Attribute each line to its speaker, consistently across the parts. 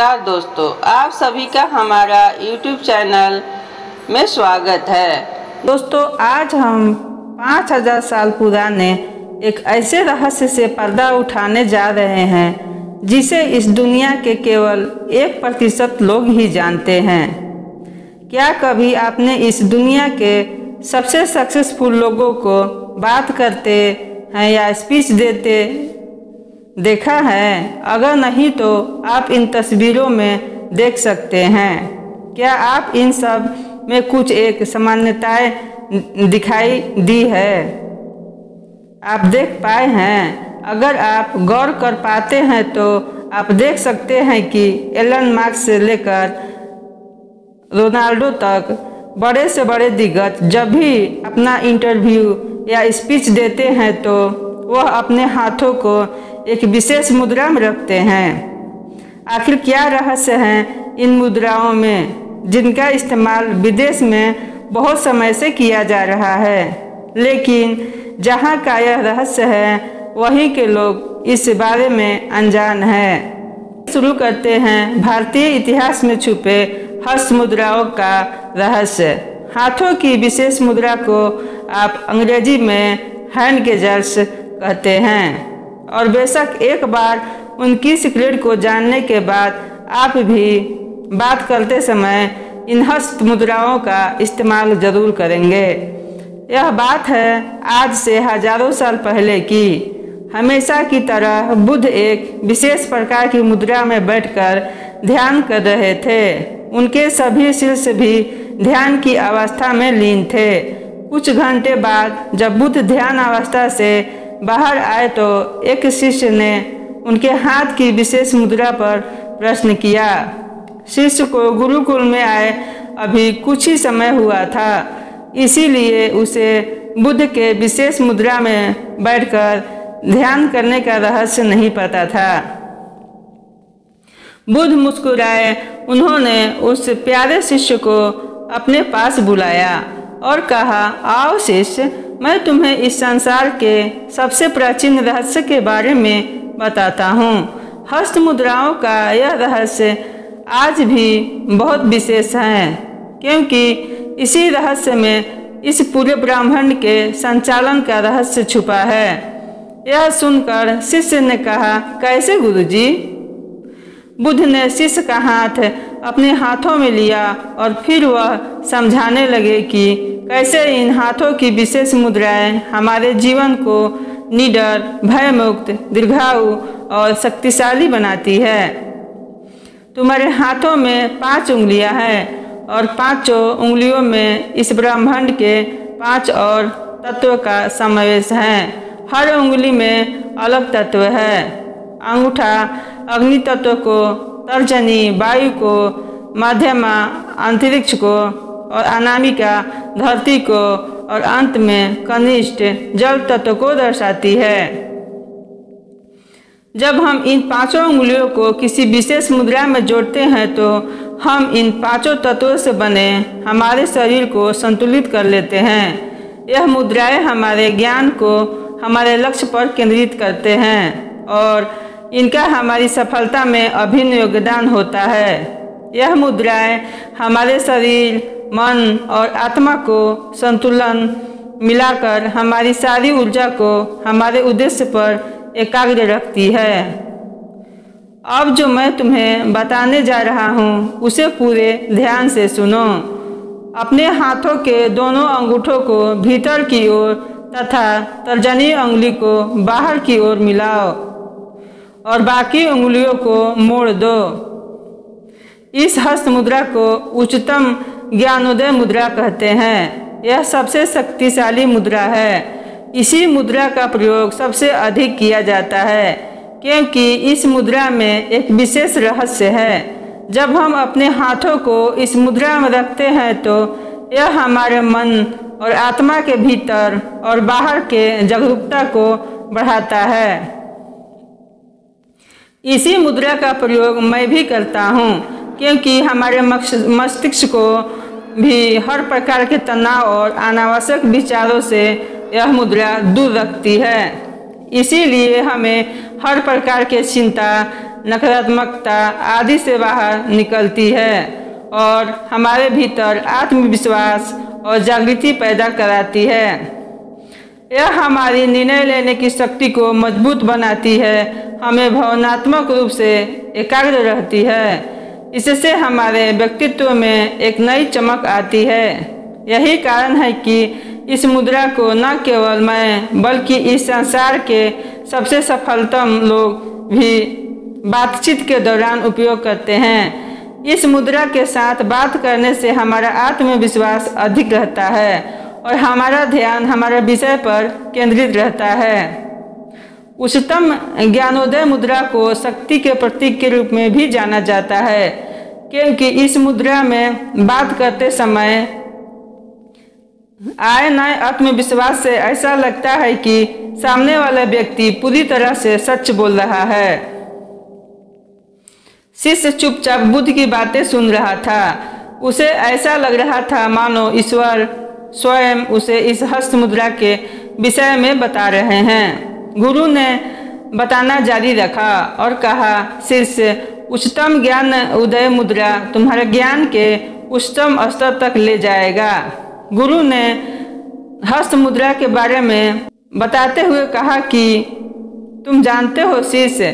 Speaker 1: नमस्कार दोस्तों, आप सभी का हमारा YouTube चैनल में स्वागत है।
Speaker 2: दोस्तों, आज हम पाँच हज़ार साल पुराने एक ऐसे रहस्य से पर्दा उठाने जा रहे हैं, जिसे इस दुनिया के केवल एक प्रतिशत लोग ही जानते हैं। क्या कभी आपने इस दुनिया के सबसे सक्सेसफुल लोगों को बात करते हैं या स्पीच देते देखा है। अगर नहीं तो आप इन तस्वीरों में देख सकते हैं। क्या आप इन सब में कुछ एक सामान्यताएँ दिखाई दी है? आप देख पाए हैं। अगर आप गौर कर पाते हैं तो आप देख सकते हैं कि एलन मार्क्स से लेकर रोनाल्डो तक बड़े से बड़े दिग्गज जब भी अपना इंटरव्यू या स्पीच देते हैं तो वह अपने हाथों को एक विशेष मुद्रा में रखते हैं। आखिर क्या रहस्य है इन मुद्राओं में, जिनका इस्तेमाल विदेश में बहुत समय से किया जा रहा है? लेकिन जहाँ का यह रहस्य है, वहीं के लोग इस बारे में अनजान है। शुरू करते हैं। भारतीय इतिहास में छुपे हस्त मुद्राओं का रहस्य। हाथों की विशेष मुद्रा को आप अंग्रेज़ी में हैंड गेजर्स कहते हैं। और बेशक एक बार उनकी सीक्रेट को जानने के बाद आप भी बात करते समय इन हस्त मुद्राओं का इस्तेमाल ज़रूर करेंगे। यह बात है आज से हज़ारों साल पहले की। हमेशा की तरह बुद्ध एक विशेष प्रकार की मुद्रा में बैठकर ध्यान कर रहे थे। उनके सभी शीर्ष भी ध्यान की अवस्था में लीन थे। कुछ घंटे बाद जब बुद्ध ध्यान अवस्था से बाहर आए तो एक शिष्य ने उनके हाथ की विशेष मुद्रा पर प्रश्न किया, शिष्य को गुरुकुल में आए अभी कुछ ही समय हुआ था, इसीलिए उसे बुद्ध के विशेष मुद्रा में बैठकर ध्यान करने का रहस्य नहीं पता था। बुद्ध मुस्कुराए, उन्होंने उस प्यारे शिष्य को अपने पास बुलाया। और कहा, आओ शिष्य, मैं तुम्हें इस संसार के सबसे प्राचीन रहस्य के बारे में बताता हूँ हस्त मुद्राओं का यह रहस्य आज भी बहुत विशेष है, क्योंकि इसी रहस्य में इस पूरे ब्राह्मण के संचालन का रहस्य छुपा है यह सुनकर शिष्य ने कहा, कैसे गुरुजी? बुद्ध ने शिष्य का हाथ अपने हाथों में लिया और फिर वह समझाने लगे कि कैसे इन हाथों की विशेष मुद्राएँ हमारे जीवन को निडर, भयमुक्त दीर्घायु और शक्तिशाली बनाती है। तुम्हारे हाथों में पाँच उंगलियाँ हैं और पाँचों उंगलियों में इस ब्रह्मांड के पाँच और तत्व का समावेश है। हर उंगली में अलग तत्व है। अंगूठा अग्नि तत्व को तर्जनी वायु को मध्यमा अंतरिक्ष को और अनामिका धरती को और अंत में कनिष्ठ जल तत्व को दर्शाती है। जब हम इन पाँचों उंगलियों को किसी विशेष मुद्रा में जोड़ते हैं तो हम इन पाँचों तत्वों से बने हमारे शरीर को संतुलित कर लेते हैं। यह मुद्राएँ हमारे ज्ञान को हमारे लक्ष्य पर केंद्रित करते हैं और इनका हमारी सफलता में अभिन्न योगदान होता है। यह मुद्राएँ हमारे शरीर, मन और आत्मा को संतुलन मिलाकर हमारी सारी ऊर्जा को हमारे उद्देश्य पर एकाग्र रखती है। अब जो मैं तुम्हें बताने जा रहा हूँ, उसे पूरे ध्यान से सुनो। अपने हाथों के दोनों अंगूठों को भीतर की ओर तथा तर्जनी उंगली को बाहर की ओर मिलाओ। और बाकी उंगलियों को मोड़ दो। इस हस्त मुद्रा को उच्चतम ज्ञानोदय मुद्रा कहते हैं। यह सबसे शक्तिशाली मुद्रा है। इसी मुद्रा का प्रयोग सबसे अधिक किया जाता है, क्योंकि इस मुद्रा में एक विशेष रहस्य है। जब हम अपने हाथों को इस मुद्रा में रखते हैं तो यह हमारे मन और आत्मा के भीतर और बाहर के जागरूकता को बढ़ाता है। इसी मुद्रा का प्रयोग मैं भी करता हूँ, क्योंकि हमारे मस्तिष्क को भी हर प्रकार के तनाव और अनावश्यक विचारों से यह मुद्रा दूर रखती है। इसीलिए हमें हर प्रकार के चिंता, नकारात्मकता आदि से बाहर निकलती है और हमारे भीतर आत्मविश्वास और जागृति पैदा कराती है। यह हमारी निर्णय लेने की शक्ति को मज़बूत बनाती है। हमें भावनात्मक रूप से एकाग्र रहती है। इससे हमारे व्यक्तित्व में एक नई चमक आती है। यही कारण है कि इस मुद्रा को न केवल मैं, बल्कि इस संसार के सबसे सफलतम लोग भी बातचीत के दौरान उपयोग करते हैं। इस मुद्रा के साथ बात करने से हमारा आत्मविश्वास अधिक रहता है। और हमारा ध्यान हमारे विषय पर केंद्रित रहता है। उच्चतम ज्ञानोदय मुद्रा को शक्ति के प्रतीक के रूप में भी जाना जाता है, क्योंकि इस मुद्रा में बात करते समय आए नए आत्मविश्वास से ऐसा लगता है कि सामने वाला व्यक्ति पूरी तरह से सच बोल रहा है। शिष्य चुपचाप बुद्ध की बातें सुन रहा था। उसे ऐसा लग रहा था, मानो ईश्वर स्वयं उसे इस हस्त मुद्रा के विषय में बता रहे हैं। गुरु ने बताना जारी रखा और कहा, शिष्य, उच्चतम ज्ञान उदय मुद्रा तुम्हारे ज्ञान के उच्चतम स्तर तक ले जाएगा। गुरु ने हस्त मुद्रा के बारे में बताते हुए कहा कि, तुम जानते हो शिष्य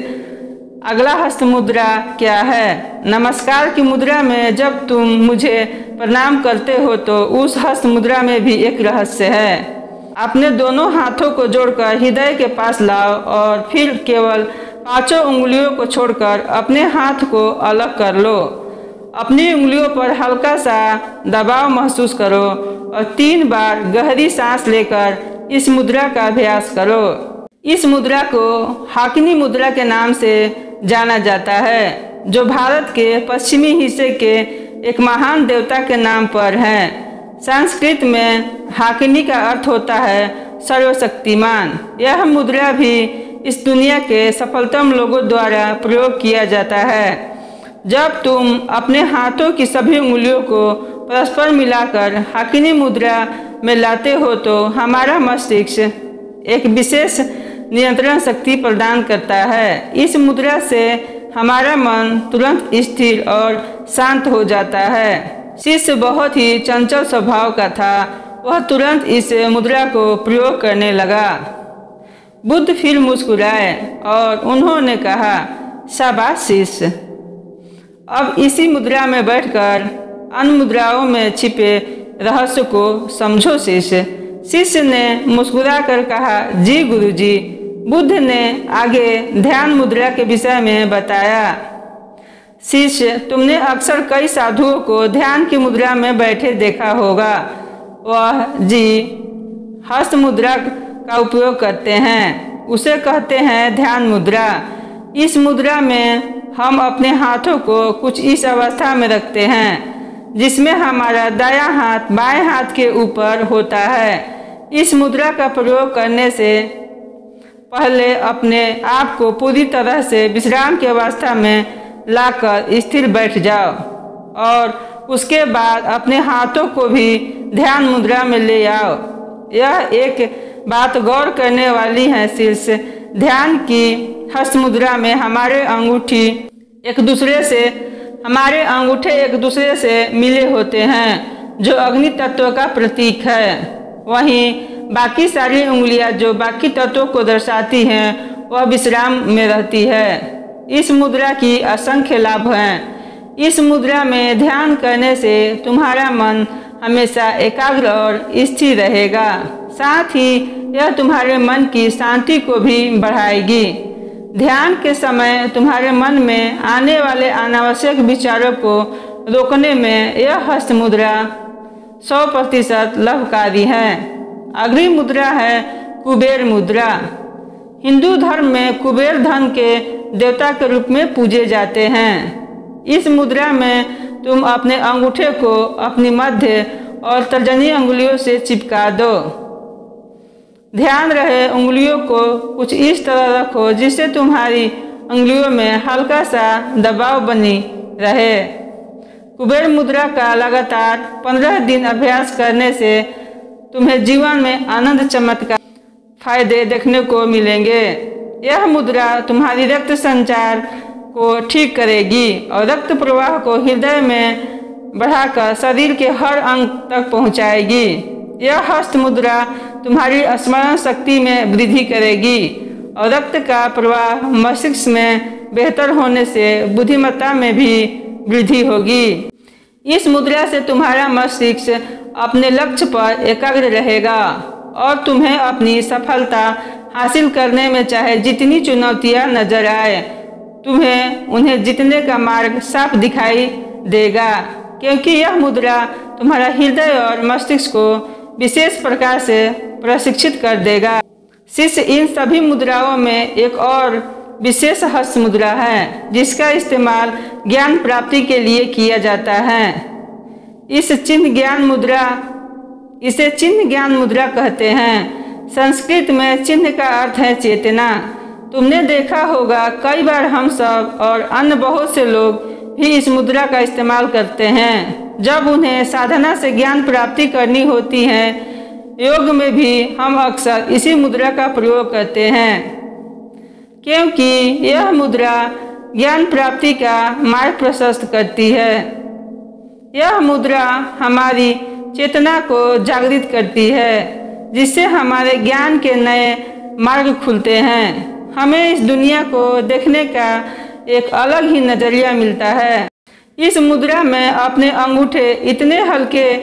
Speaker 2: अगला हस्त मुद्रा क्या है? नमस्कार की मुद्रा में जब तुम मुझे प्रणाम करते हो तो उस हस्त मुद्रा में भी एक रहस्य है। अपने दोनों हाथों को जोड़कर हृदय के पास लाओ और फिर केवल पाँचों उंगलियों को छोड़कर अपने हाथ को अलग कर लो। अपनी उंगलियों पर हल्का सा दबाव महसूस करो और तीन बार गहरी सांस लेकर इस मुद्रा का अभ्यास करो। इस मुद्रा को हाकिनी मुद्रा के नाम से जाना जाता है, जो भारत के पश्चिमी हिस्से के एक महान देवता के नाम पर है। संस्कृत में हाकिनी का अर्थ होता है सर्वशक्तिमान। यह मुद्रा भी इस दुनिया के सफलतम लोगों द्वारा प्रयोग किया जाता है। जब तुम अपने हाथों की सभी उंगलियों को परस्पर मिलाकर हाकिनी मुद्रा में लाते हो तो हमारा मस्तिष्क एक विशेष नियंत्रण शक्ति प्रदान करता है। इस मुद्रा से हमारा मन तुरंत स्थिर और शांत हो जाता है। शिष्य बहुत ही चंचल स्वभाव का था। वह तुरंत इस मुद्रा को प्रयोग करने लगा। बुद्ध फिर मुस्कुराए और उन्होंने कहा, शाबाश शिष्य। अब इसी मुद्रा में बैठकर अन्य मुद्राओं में छिपे रहस्य को समझो शिष्य। शिष्य ने मुस्कुरा कर कहा, जी गुरुजी बुद्ध ने आगे ध्यान मुद्रा के विषय में बताया, शिष्य, तुमने अक्सर कई साधुओं को ध्यान की मुद्रा में बैठे देखा होगा। वह जी हस्त मुद्रा का उपयोग करते हैं। उसे कहते हैं ध्यान मुद्रा। इस मुद्रा में हम अपने हाथों को कुछ इस अवस्था में रखते हैं, जिसमें हमारा दाया हाथ बाएँ हाथ के ऊपर होता है। इस मुद्रा का प्रयोग करने से पहले अपने आप को पूरी तरह से विश्राम की अवस्था में लाकर स्थिर बैठ जाओ और उसके बाद अपने हाथों को भी ध्यान मुद्रा में ले आओ। यह एक बात गौर करने वाली है, शीर्ष। ध्यान की हस्त मुद्रा में हमारे अंगूठी एक दूसरे से, हमारे अंगूठे एक दूसरे से मिले होते हैं, जो अग्नि तत्व का प्रतीक है। वहीं बाकी सारी उंगलियाँ जो बाकी तत्वों को दर्शाती हैं, वह विश्राम में रहती है। इस मुद्रा की असंख्य लाभ हैं। इस मुद्रा में ध्यान करने से तुम्हारा मन हमेशा एकाग्र और स्थिर रहेगा। साथ ही यह तुम्हारे मन की शांति को भी बढ़ाएगी। ध्यान के समय तुम्हारे मन में आने वाले अनावश्यक विचारों को रोकने में यह हस्त मुद्रा सौ प्रतिशत लाभकारी है। अग्नि मुद्रा है, कुबेर मुद्रा। हिंदू धर्म में कुबेर धन के देवता के रूप में पूजे जाते हैं। इस मुद्रा में तुम अपने अंगूठे को अपनी मध्य और तर्जनी अंगुलियों से चिपका दो। ध्यान रहे, उंगलियों को कुछ इस तरह रखो जिससे तुम्हारी उंगलियों में हल्का सा दबाव बनी रहे। कुबेर मुद्रा का लगातार पंद्रह दिन अभ्यास करने से तुम्हें जीवन में आनंद चमत्कार फ़ायदे देखने को मिलेंगे। यह मुद्रा तुम्हारी रक्त संचार को ठीक करेगी और रक्त प्रवाह को हृदय में बढ़ाकर शरीर के हर अंग तक पहुंचाएगी। यह हस्त मुद्रा तुम्हारी स्मरण शक्ति में वृद्धि करेगी और रक्त का प्रवाह मस्तिष्क में बेहतर होने से बुद्धिमत्ता में भी वृद्धि होगी। इस मुद्रा से तुम्हारा मस्तिष्क अपने लक्ष्य पर एकाग्र रहेगा और तुम्हें अपनी सफलता हासिल करने में चाहे जितनी चुनौतियाँ नज़र आए, तुम्हें उन्हें जीतने का मार्ग साफ़ दिखाई देगा, क्योंकि यह मुद्रा तुम्हारा हृदय और मस्तिष्क को विशेष प्रकार से प्रशिक्षित कर देगा। शिष्य इन सभी मुद्राओं में एक और विशेष हस्त मुद्रा है, जिसका इस्तेमाल ज्ञान प्राप्ति के लिए किया जाता है। इस चिन्ह ज्ञान मुद्रा, इसे चिन्ह ज्ञान मुद्रा कहते हैं। संस्कृत में चिन्ह का अर्थ है चेतना। तुमने देखा होगा, कई बार हम सब और अन्य बहुत से लोग भी इस मुद्रा का इस्तेमाल करते हैं। जब उन्हें साधना से ज्ञान प्राप्ति करनी होती है, योग में भी हम अक्सर इसी मुद्रा का प्रयोग करते हैं। क्योंकि यह मुद्रा ज्ञान प्राप्ति का मार्ग प्रशस्त करती है। यह मुद्रा हमारी चेतना को जागृत करती है, जिससे हमारे ज्ञान के नए मार्ग खुलते हैं। हमें इस दुनिया को देखने का एक अलग ही नज़रिया मिलता है। इस मुद्रा में अपने अंगूठे इतने हल्के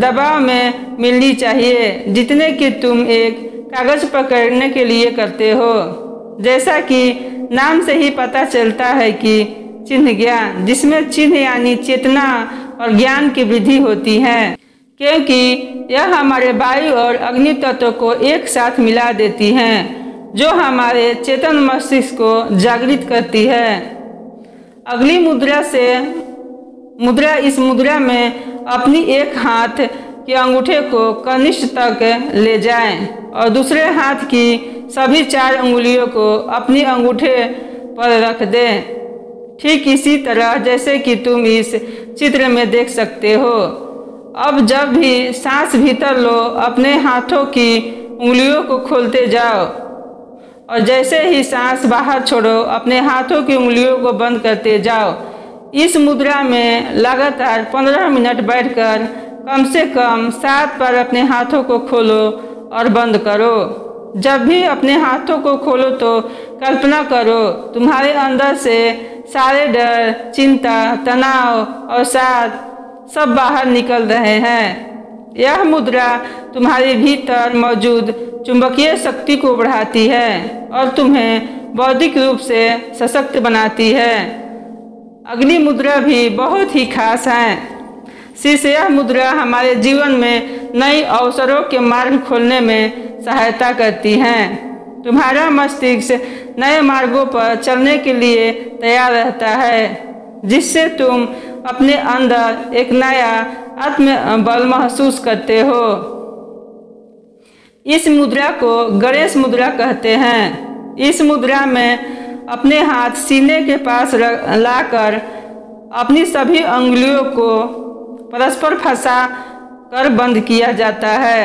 Speaker 2: दबाव में मिलनी चाहिए, जितने कि तुम एक कागज़ पकड़ने के लिए करते हो। जैसा कि नाम से ही पता चलता है कि चिन्ह ज्ञान, जिसमें चिन्ह यानी चेतना और ज्ञान की वृद्धि होती है, क्योंकि यह हमारे वायु और अग्नि तत्व को एक साथ मिला देती है, जो हमारे चेतन मस्तिष्क को जागृत करती है। अगली मुद्रा से मुद्रा, इस मुद्रा में अपनी एक हाथ के अंगूठे को कनिष्ठ तक ले जाएँ और दूसरे हाथ की सभी चार उंगलियों को अपनी अंगूठे पर रख दें। ठीक इसी तरह जैसे कि तुम इस चित्र में देख सकते हो। अब जब भी सांस भीतर लो, अपने हाथों की उंगलियों को खोलते जाओ और जैसे ही सांस बाहर छोड़ो, अपने हाथों की उंगलियों को बंद करते जाओ। इस मुद्रा में लगातार पंद्रह मिनट बैठकर कम से कम सात बार अपने हाथों को खोलो और बंद करो। जब भी अपने हाथों को खोलो तो कल्पना करो, तुम्हारे अंदर से सारे डर, चिंता, तनाव और साथ सब बाहर निकल रहे हैं। यह मुद्रा तुम्हारे भीतर मौजूद चुंबकीय शक्ति को बढ़ाती है और तुम्हें बौद्धिक रूप से सशक्त बनाती है। अग्नि मुद्रा भी बहुत ही खास है। शीश यह मुद्रा हमारे जीवन में नई अवसरों के मार्ग खोलने में सहायता करती हैं। तुम्हारा मस्तिष्क नए मार्गों पर चलने के लिए तैयार रहता है, जिससे तुम अपने अंदर एक नया आत्म बल महसूस करते हो। इस मुद्रा को गणेश मुद्रा कहते हैं। इस मुद्रा में अपने हाथ सीने के पास लाकर अपनी सभी उंगलियों को परस्पर फंसा कर बंद किया जाता है।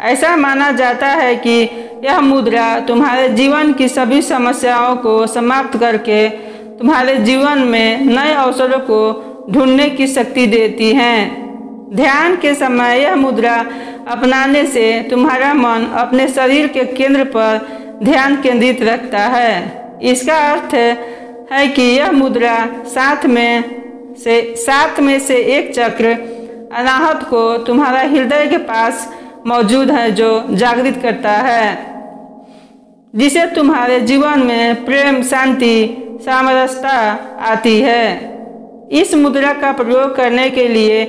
Speaker 2: ऐसा माना जाता है कि यह मुद्रा तुम्हारे जीवन की सभी समस्याओं को समाप्त करके तुम्हारे जीवन में नए अवसरों को ढूँढने की शक्ति देती हैं। ध्यान के समय यह मुद्रा अपनाने से तुम्हारा मन अपने शरीर के केंद्र पर ध्यान केंद्रित रखता है। इसका अर्थ है कि यह मुद्रा साथ में से साथ में से एक चक्र अनाहत को तुम्हारा हृदय के पास मौजूद है जो जागृत करता है, जिसे तुम्हारे जीवन में प्रेम, शांति, सामरसता आती है। इस मुद्रा का प्रयोग करने के लिए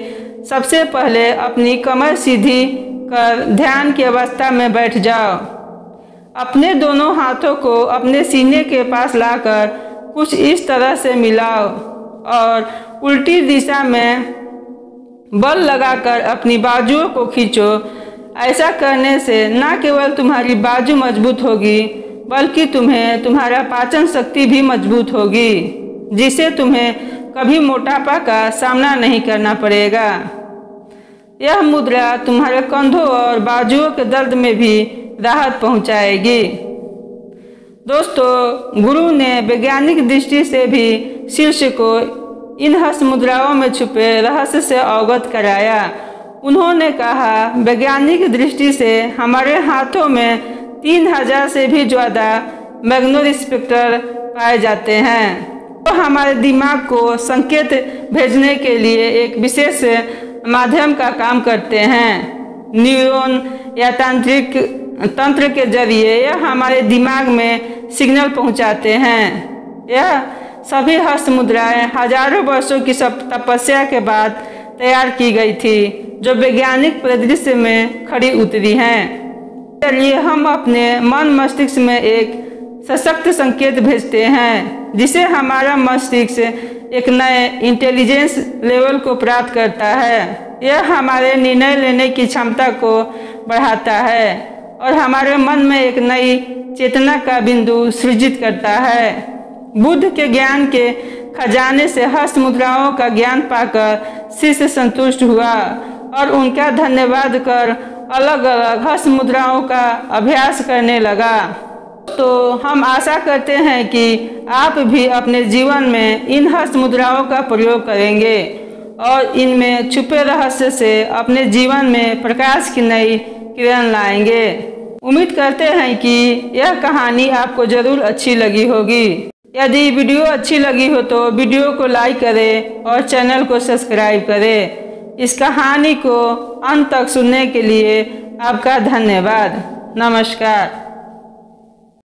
Speaker 2: सबसे पहले अपनी कमर सीधी कर ध्यान की अवस्था में बैठ जाओ। अपने दोनों हाथों को अपने सीने के पास लाकर कुछ इस तरह से मिलाओ और उल्टी दिशा में बल लगाकर अपनी बाजुओं को खींचो। ऐसा करने से न केवल तुम्हारी बाजू मज़बूत होगी, बल्कि तुम्हें तुम्हारा पाचन शक्ति भी मज़बूत होगी, जिसे तुम्हें कभी मोटापा का सामना नहीं करना पड़ेगा। यह मुद्रा तुम्हारे कंधों और बाजुओं के दर्द में भी राहत पहुंचाएगी। दोस्तों, गुरु ने वैज्ञानिक दृष्टि से भी शीर्ष को इन हस्त मुद्राओं में छुपे रहस्य से अवगत कराया। उन्होंने कहा, वैज्ञानिक दृष्टि से हमारे हाथों में तीन हज़ार से भी ज़्यादा मैग्नो रिस्पेक्टर पाए जाते हैं। वो तो हमारे दिमाग को संकेत भेजने के लिए एक विशेष माध्यम का काम करते हैं। न्यूरॉन या तांत्रिक, तंत्र के ज़रिए यह हमारे दिमाग में सिग्नल पहुंचाते हैं। यह सभी हस्त मुद्राएँ हज़ारों वर्षों की सब तपस्या के बाद तैयार की गई थी, जो वैज्ञानिक परिदृश्य में खड़ी उतरी हैं। चलिए हम अपने मन मस्तिष्क में एक सशक्त संकेत भेजते हैं, जिसे हमारा मस्तिष्क एक नए इंटेलिजेंस लेवल को प्राप्त करता है। यह हमारे निर्णय लेने की क्षमता को बढ़ाता है और हमारे मन में एक नई चेतना का बिंदु सृजित करता है। बुद्ध के ज्ञान के खजाने से हस्त मुद्राओं का ज्ञान पाकर शिष्य संतुष्ट हुआ और उनका धन्यवाद कर अलग अलग हस्त मुद्राओं का अभ्यास करने लगा। तो हम आशा करते हैं कि आप भी अपने जीवन में इन हस्त मुद्राओं का प्रयोग करेंगे और इनमें छुपे रहस्य से अपने जीवन में प्रकाश की नई किरण लाएँगे। उम्मीद करते हैं कि यह कहानी आपको ज़रूर अच्छी लगी होगी। यदि वीडियो अच्छी लगी हो तो वीडियो को लाइक करें और चैनल को सब्सक्राइब करें। इस कहानी को अंत तक सुनने के लिए आपका धन्यवाद। नमस्कार।